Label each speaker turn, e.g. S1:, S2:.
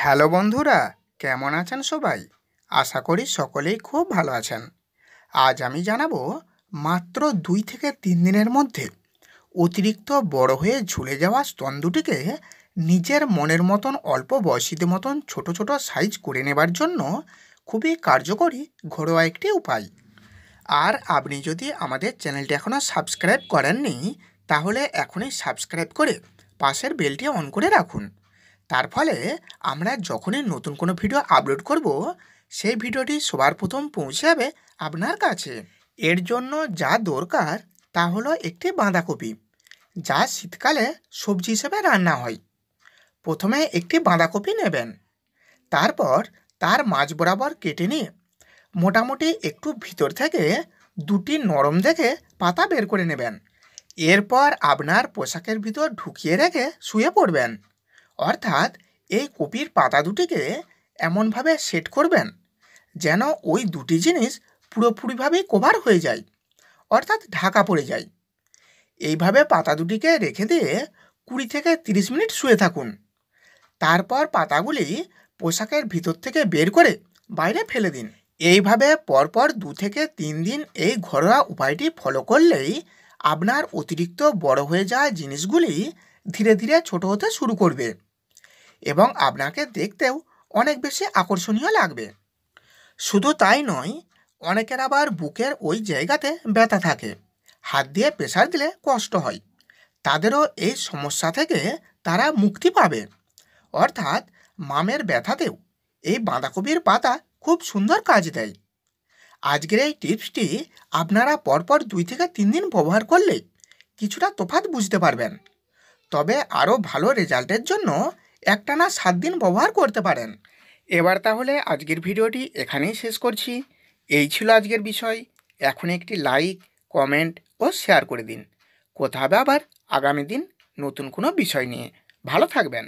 S1: Hello বন্ধুরা, কেমন আছেন সবাই? আশা করি সকলেই খুব ভালো আছেন। আজ আমি জানাব মাত্র দুই থেকে তিন দিনের মধ্যে অতিরিক্ত বড় হয়ে ঝুলে যাওয়া স্তন দুটিকে নিজের মনের মতন অল্প বয়সীদের মতন ছোট ছোট সাইজ করে নেবার জন্য খুবই কার্যকরী ঘরোয়া একটি উপায়। আর আপনি যদি আমাদের চ্যানেলটি এখনও সাবস্ক্রাইব করেননি, তাহলে এখনই সাবস্ক্রাইব করে পাশের বেলটি অন করে রাখুন। তার ফলে আমরা যখনই নতুন কোনো ভিডিও আপলোড করব, সেই ভিডিওটি সবার প্রথম পৌঁছে যাবে আপনার কাছে। এর জন্য যা দরকার তা হলো একটি বাঁধাকপি, যা শীতকালে সবজি হিসেবে রান্না হয়। প্রথমে একটি বাঁধাকপি নেবেন, তারপর তার মাঝ বরাবর কেটে নিয়ে মোটামুটি একটু ভিতর থেকে দুটি নরম দেখে পাতা বের করে নেবেন। এরপর আপনার পোশাকের ভিতর ঢুকিয়ে রেখে শুয়ে পড়বেন। অর্থাৎ এই কপির পাতা দুটিকে এমনভাবে সেট করবেন যেন ওই দুটি জিনিস পুরোপুরিভাবেই কভার হয়ে যায়, অর্থাৎ ঢাকা পড়ে যায়। এইভাবে পাতা দুটিকে রেখে দিয়ে কুড়ি থেকে তিরিশ মিনিট শুয়ে থাকুন। তারপর পাতাগুলি পোশাকের ভিতর থেকে বের করে বাইরে ফেলে দিন। এইভাবে পরপর দু থেকে তিন দিন এই ঘরোয়া উপায়টি ফলো করলেই আপনার অতিরিক্ত বড় হয়ে যাওয়া জিনিসগুলি ধীরে ধীরে ছোট হতে শুরু করবে। এবং আপনাকে দেখতেও অনেক বেশি আকর্ষণীয় লাগবে। শুধু তাই নয়, অনেকের আবার বুকের ওই জায়গাতে ব্যথা থাকে। হাত দিয়ে প্রেশার দিলে কষ্ট হয়। তাদেরও এই সমস্যা থেকে তারা মুক্তি পাবে। অর্থাৎ মামের ব্যথাতেও এই বাঁধাকপির পাতা খুব সুন্দর কাজ দেয়। আজকের এই টিপসটি আপনারা পরপর দুই থেকে তিন দিন ব্যবহার করলে কিছুটা তফাৎ বুঝতে পারবেন। তবে আরও ভালো রেজাল্টের জন্য একটানা সাত দিন ব্যবহার করতে পারেন। এবার তাহলে আজকের ভিডিওটি এখানেই শেষ করছি। এই ছিল আজকের বিষয়। এখন একটি লাইক কমেন্ট ও শেয়ার করে দিন। কোথা হবে আবার আগামী দিন নতুন কোনো বিষয় নিয়ে। ভালো থাকবেন।